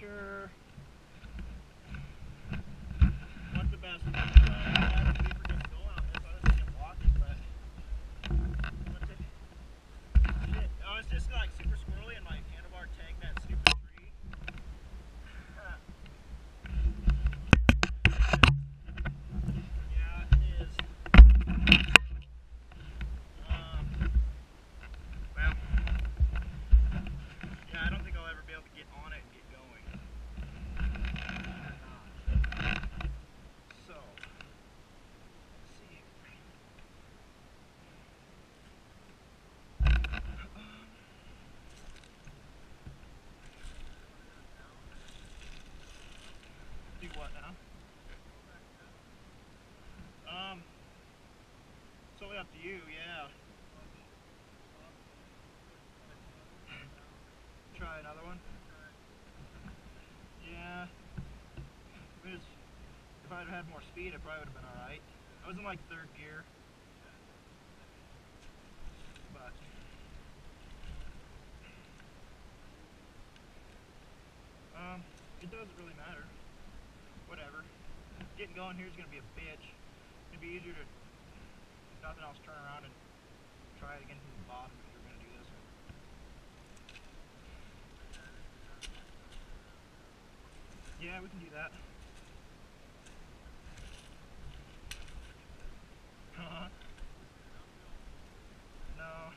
sure. What the best uh, strategy for just going on this. I was thinking walking, but what's it? Shit. Oh, it's just like super squirrely and my handlebar tagged that stupid tree. Uh. Yeah, it is. Um, well, yeah, I don't think I'll ever be able to get on it and get going. So, let's see. Do what now? Um, it's only up to you, yeah. Try another one. Yeah. Was, if I'd had more speed, it probably would have been alright. I was in like third gear. But. Um, it doesn't really matter. Whatever. Getting going here is going to be a bitch. It'd be easier to, nothing else, turn around and try it again from the bottom if you're going to do this. Yeah, we can do that. Uh-huh. No.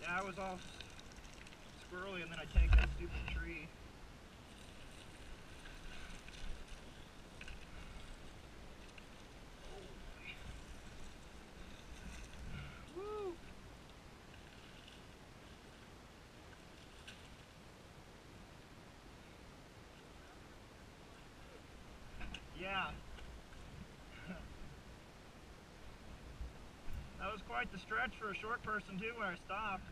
Yeah, I was all squirrely and then I tagged that stupid tree. Woo! Yeah. that was quite the stretch for a short person too when I stopped.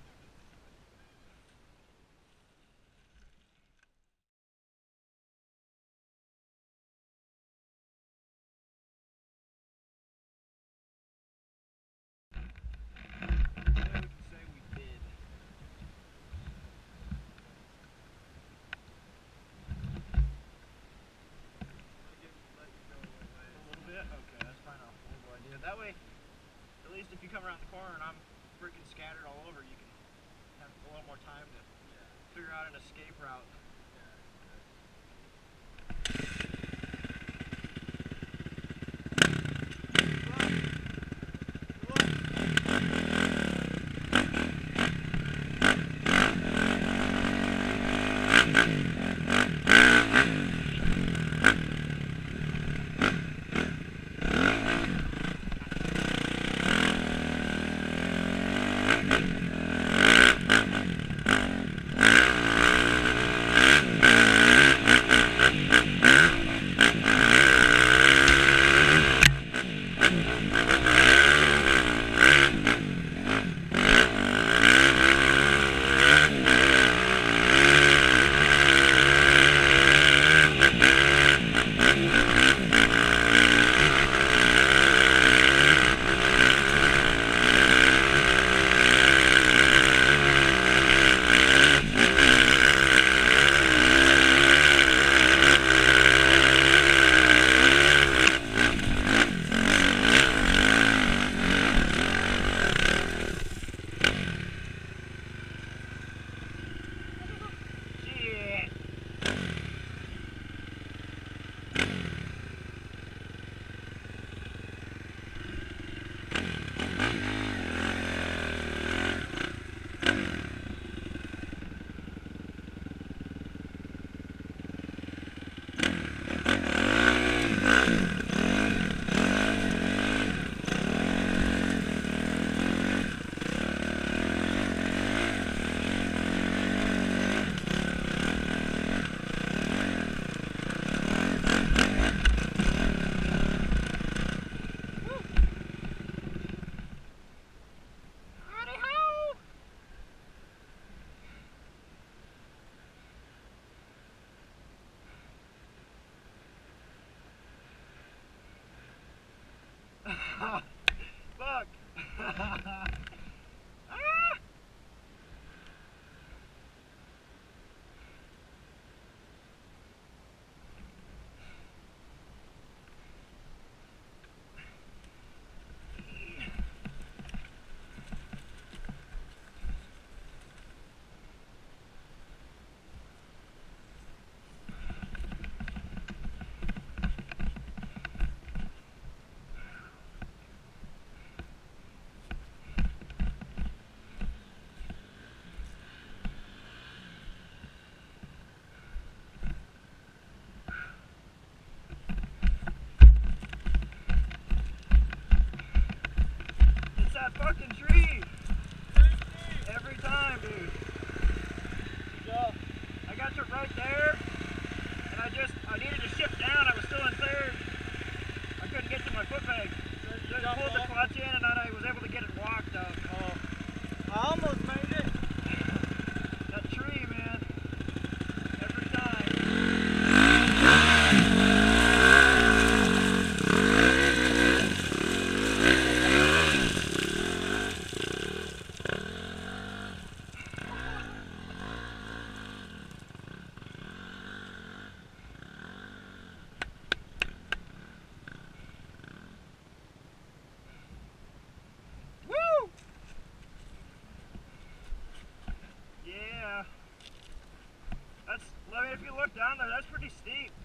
Yeah, we can say we did. A little bit? Okay, that's fine. I'll hold what I did. That way, at least if you come around the corner and I'm freaking scattered all over, you can have a little more time to figure out an escape route. Shit. Ha! right there, and I just, I needed to shift down. I was still in third. I couldn't get to my foot peg. So I Got pulled the walked? clutch in, and then I was able to get it walked up. Oh. I almost made it. That tree, man. Every time. Woo! Yeah. That's, I mean, if you look down there, that's pretty steep.